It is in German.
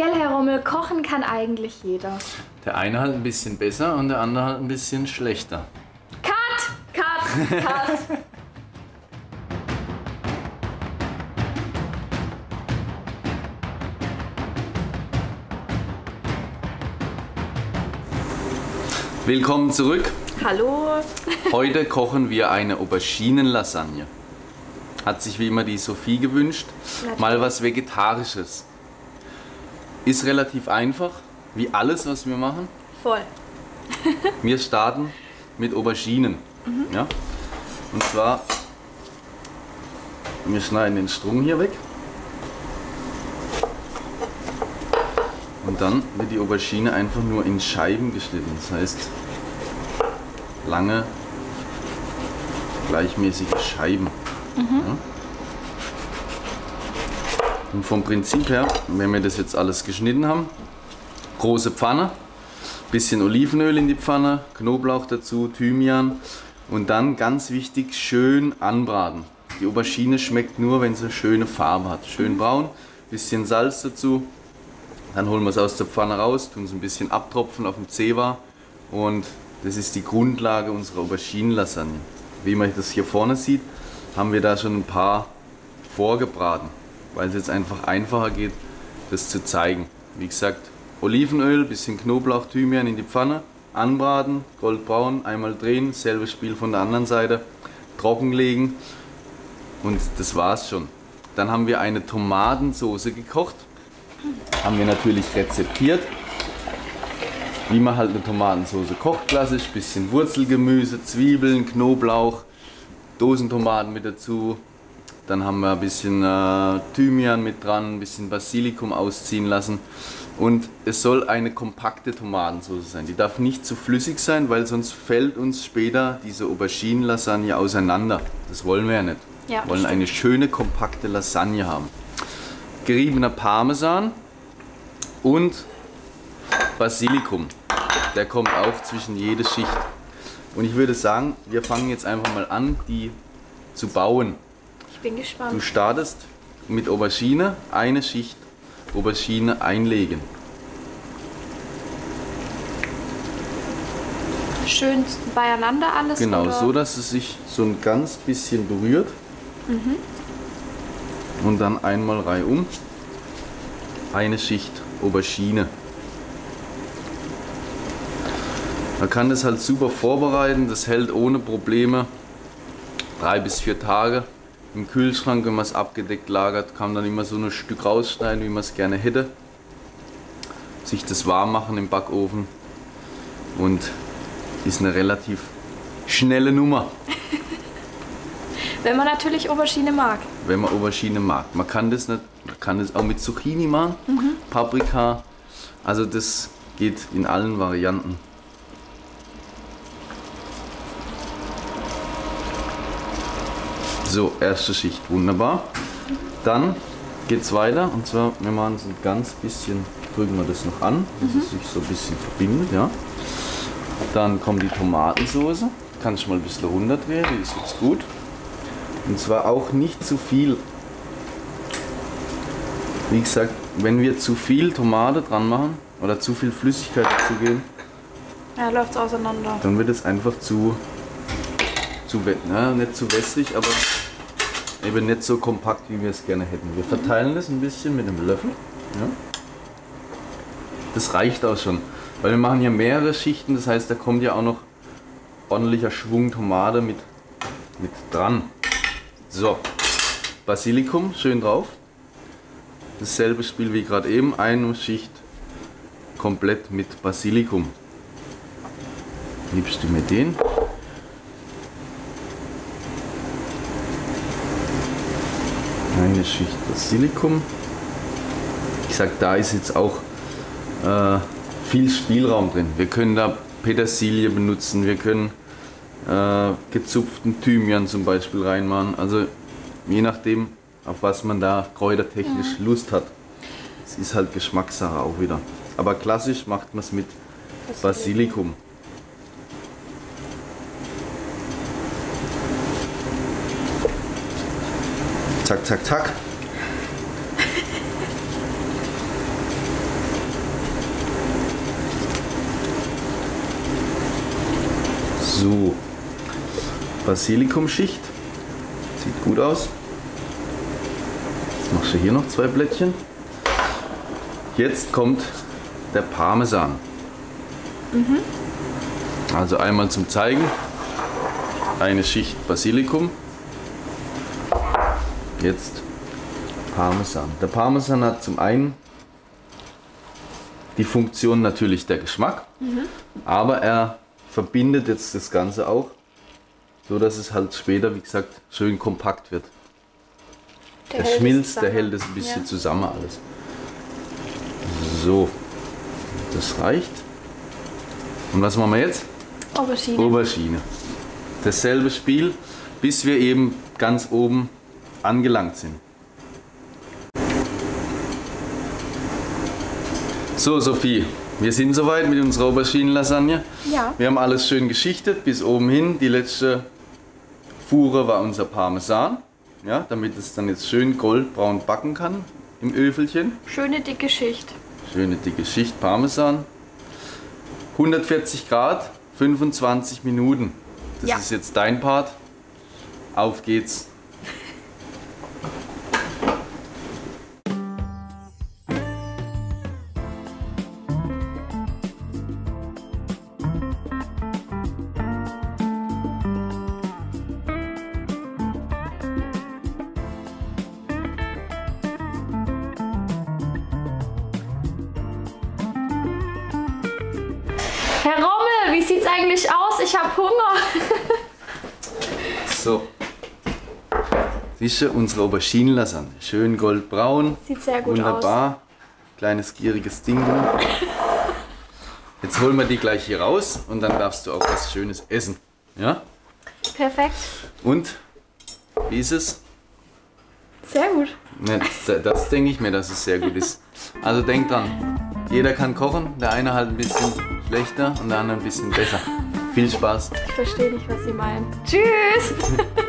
Gell, Herr Rommel, kochen kann eigentlich jeder. Der eine halt ein bisschen besser und der andere halt ein bisschen schlechter. Cut! Cut! Cut! Willkommen zurück. Hallo! Heute kochen wir eine Auberginenlasagne. Hat sich wie immer die Sophie gewünscht. Mal was Vegetarisches. Ist relativ einfach, wie alles, was wir machen. Voll. Wir starten mit Auberginen. Ja? Und zwar, wir schneiden den Strung hier weg. Und dann wird die Aubergine einfach nur in Scheiben geschnitten. Das heißt, lange, gleichmäßige Scheiben. Ja? Und vom Prinzip her, wenn wir das jetzt alles geschnitten haben, große Pfanne, bisschen Olivenöl in die Pfanne, Knoblauch dazu, Thymian und dann ganz wichtig schön anbraten. Die Aubergine schmeckt nur, wenn sie eine schöne Farbe hat. Schön braun, bisschen Salz dazu. Dann holen wir es aus der Pfanne raus, tun es ein bisschen abtropfen auf dem Zewa und das ist die Grundlage unserer Auberginenlasagne. Wie man das hier vorne sieht, haben wir da schon ein paar vorgebraten, weil es jetzt einfach einfacher geht, das zu zeigen. Wie gesagt, Olivenöl, bisschen Knoblauch, Thymian in die Pfanne, anbraten, goldbraun, einmal drehen, selbes Spiel von der anderen Seite, trockenlegen und das war's schon. Dann haben wir eine Tomatensoße gekocht, haben wir natürlich rezeptiert, wie man halt eine Tomatensoße kocht, klassisch, bisschen Wurzelgemüse, Zwiebeln, Knoblauch, Dosentomaten mit dazu. Dann haben wir ein bisschen äh, Thymian mit dran, ein bisschen Basilikum ausziehen lassen. Und es soll eine kompakte Tomatensauce sein. Die darf nicht zu flüssig sein, weil sonst fällt uns später diese Auberginenlasagne auseinander. Das wollen wir ja nicht. Ja, wir wollen eine schöne kompakte Lasagne haben. Geriebener Parmesan und Basilikum. Der kommt auch zwischen jede Schicht. Und ich würde sagen, wir fangen jetzt einfach mal an, die zu bauen. Bin Du gespannt. startest mit Aubergine, eine Schicht Aubergine einlegen. Schön beieinander alles. Genau, oder? so dass es sich so ein ganz bisschen berührt. Und dann einmal reihum eine Schicht Aubergine. Man kann das halt super vorbereiten, das hält ohne Probleme drei bis vier Tage. Im Kühlschrank, wenn man es abgedeckt lagert, kann man dann immer so ein Stück rausschneiden, wie man es gerne hätte. Sich das warm machen im Backofen und ist eine relativ schnelle Nummer, Wenn man natürlich Aubergine mag. wenn man Aubergine mag. Man kann das nicht, man kann das auch mit Zucchini machen, Paprika. Also das geht in allen Varianten. So, erste Schicht, wunderbar. Dann geht es weiter und zwar, wir machen es ein ganz bisschen, drücken wir das noch an, dass es sich so ein bisschen verbindet, ja. Dann kommt die Tomatensauce, kann ich mal ein bisschen runterdrehen, die ist jetzt gut. Und zwar auch nicht zu viel. Wie gesagt, wenn wir zu viel Tomate dran machen oder zu viel Flüssigkeit dazugeben, Ja, läuft's auseinander. dann wird es einfach zu, zu wet, ne? nicht zu wässrig, aber eben nicht so kompakt, wie wir es gerne hätten. Wir verteilen das ein bisschen mit dem Löffel. Ja? Das reicht auch schon, weil wir machen ja mehrere Schichten, das heißt, da kommt ja auch noch ordentlicher Schwung Tomate mit, mit dran. So, Basilikum schön drauf. Dasselbe Spiel wie gerade eben, eine Schicht komplett mit Basilikum. Liebst du mir den? Eine Schicht Basilikum. Ich sag, da ist jetzt auch äh, viel Spielraum drin. Wir können da Petersilie benutzen, wir können äh, gezupften Thymian zum Beispiel reinmachen. Also je nachdem, auf was man da kräutertechnisch Lust hat. Es ist halt Geschmackssache auch wieder. Aber klassisch macht man es mit Basilikum. Zack, zack, zack. So, Basilikumschicht. Sieht gut aus. Jetzt machst du hier noch zwei Blättchen. Jetzt kommt der Parmesan. Mhm. Also einmal zum Zeigen. Eine Schicht Basilikum. Jetzt Parmesan. Der Parmesan hat zum einen die Funktion natürlich der Geschmack, aber er verbindet jetzt das Ganze auch, so dass es halt später, wie gesagt, schön kompakt wird. Der, hält es schmilzt, der hält es ein bisschen Ja. zusammen alles. So, das reicht. Und was machen wir jetzt? Aubergine. Aubergine. Dasselbe Spiel, bis wir eben ganz oben angelangt sind. So, Sophie, wir sind soweit mit unserer Auberginen-Lasagne. Ja. Wir haben alles schön geschichtet bis oben hin. Die letzte Fuhre war unser Parmesan, ja, damit es dann jetzt schön goldbraun backen kann im Öfelchen. Schöne dicke Schicht. Schöne dicke Schicht Parmesan. 140 Grad, 25 Minuten. Das Ja. ist jetzt dein Part. Auf geht's. Herr Rommel, wie sieht's eigentlich aus? Ich habe Hunger. So. Siehst du, unsere Auberginenlasagne. Schön goldbraun. Sieht sehr gut Wunderbar. Kleines gieriges Ding. Jetzt holen wir die gleich hier raus und dann darfst du auch was Schönes essen. Ja? Perfekt. Und? Wie ist es? Sehr gut. Ne, das, das denke ich mir, dass es sehr gut ist. Also denk dran, jeder kann kochen, der eine halt ein bisschen schlechter und der andere ein bisschen besser. Viel Spaß. Ich verstehe nicht, was Sie meinen. Tschüss.